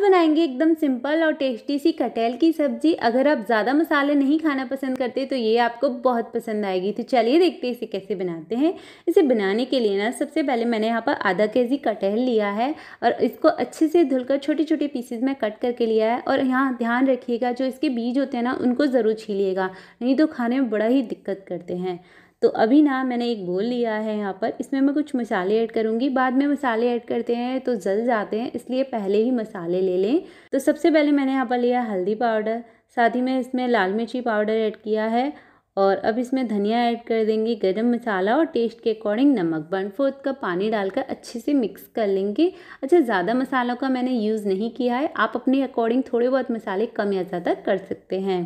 बनाएँगे एकदम सिंपल और टेस्टी सी कटहल की सब्ज़ी। अगर आप ज़्यादा मसाले नहीं खाना पसंद करते तो ये आपको बहुत पसंद आएगी। तो चलिए देखते हैं इसे कैसे बनाते हैं। इसे बनाने के लिए ना, सबसे पहले मैंने यहाँ पर आधा के जी कटहल लिया है और इसको अच्छे से धुलकर छोटे छोटे पीसेज में कट करके लिया है। और यहाँ ध्यान रखिएगा, जो इसके बीज होते हैं ना, उनको ज़रूर छीलिएगा, नहीं तो खाने में बड़ा ही दिक्कत करते हैं। तो अभी ना मैंने एक बोल लिया है यहाँ पर, इसमें मैं कुछ मसाले ऐड करूँगी। बाद में मसाले ऐड करते हैं तो जल जाते हैं, इसलिए पहले ही मसाले ले लें। तो सबसे पहले मैंने यहाँ पर लिया हल्दी पाउडर, साथ ही में इसमें लाल मिर्ची पाउडर ऐड किया है और अब इसमें धनिया ऐड कर देंगे, गरम मसाला और टेस्ट के अकॉर्डिंग नमक वन फोर्थ कप पानी डालकर अच्छे से मिक्स कर लेंगे। अच्छा ज़्यादा मसालों का मैंने यूज़ नहीं किया है, आप अपने अकॉर्डिंग थोड़े बहुत मसाले कम या ज़्यादा कर सकते हैं।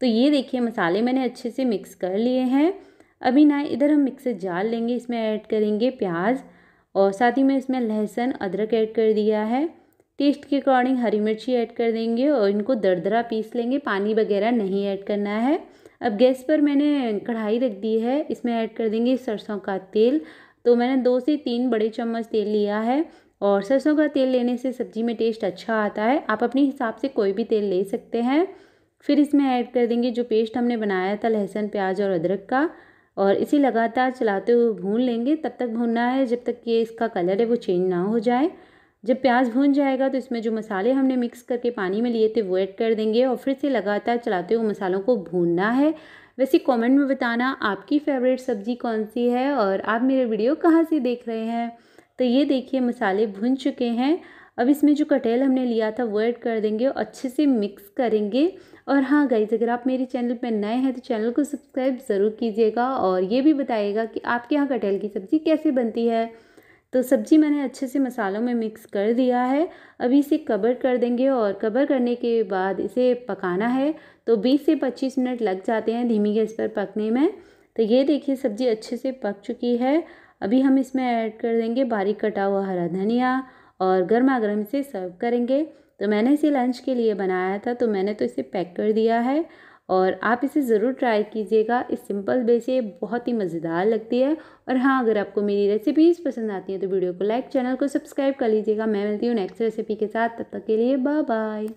तो ये देखिए, मसाले मैंने अच्छे से मिक्स कर लिए हैं। अभी ना इधर हम मिक्सर जार लेंगे, इसमें ऐड करेंगे प्याज और साथ ही में इसमें लहसुन, अदरक ऐड कर दिया है। टेस्ट के अकॉर्डिंग हरी मिर्ची ऐड कर देंगे और इनको दरदरा पीस लेंगे, पानी वगैरह नहीं ऐड करना है। अब गैस पर मैंने कढ़ाई रख दी है, इसमें ऐड कर देंगे सरसों का तेल। तो मैंने दो से तीन बड़े चम्मच तेल लिया है और सरसों का तेल लेने से सब्ज़ी में टेस्ट अच्छा आता है, आप अपने हिसाब से कोई भी तेल ले सकते हैं। फिर इसमें ऐड कर देंगे जो पेस्ट हमने बनाया था, लहसुन, प्याज और अदरक का। और इसे लगातार चलाते हुए भून लेंगे, तब तक भूनना है। जब तक ये इसका कलर है, वो चेंज ना हो जाए। जब प्याज भून जाएगा तो इसमें जो मसाले हमने मिक्स करके पानी में लिए थे, वो ऐड कर देंगे और फिर से लगातार चलाते हुए मसालों को भूनना है। वैसे कमेंट में बताना आपकी फेवरेट सब्ज़ी कौन सी है और आप मेरे वीडियो कहाँ से देख रहे हैं? तो ये देखिए, मसाले भुन चुके हैं। अब इसमें जो कटहल हमने लिया था, वो ऐड कर देंगे और अच्छे से मिक्स करेंगे। और हाँ गाइज़ अगर आप मेरे चैनल पर नए हैं तो चैनल को सब्सक्राइब ज़रूर कीजिएगा और ये भी बताइएगा कि आपके यहाँ कटहल की सब्ज़ी कैसे बनती है। तो सब्ज़ी मैंने अच्छे से मसालों में मिक्स कर दिया है। अभी इसे कवर कर देंगे और कवर करने के बाद इसे पकाना है। तो 20 से 25 मिनट लग जाते हैं धीमी गैस पर पकने में। तो ये देखिए, सब्ज़ी अच्छे से पक चुकी है। अभी हम इसमें ऐड कर देंगे बारीक कटा हुआ हरा धनिया। और गर्मा गर्म इसे सर्व करेंगे। तो मैंने इसे लंच के लिए बनाया था तो मैंने तो इसे पैक कर दिया है। और आप इसे ज़रूर ट्राई कीजिएगा, इस सिंपल वे से बहुत ही मज़ेदार लगती है। और हाँ अगर आपको मेरी रेसिपीज़ पसंद आती हैं तो वीडियो को लाइक चैनल को सब्सक्राइब कर लीजिएगा। मैं मिलती हूँ नेक्स्ट रेसिपी के साथ, तब तक के लिए बाय बाय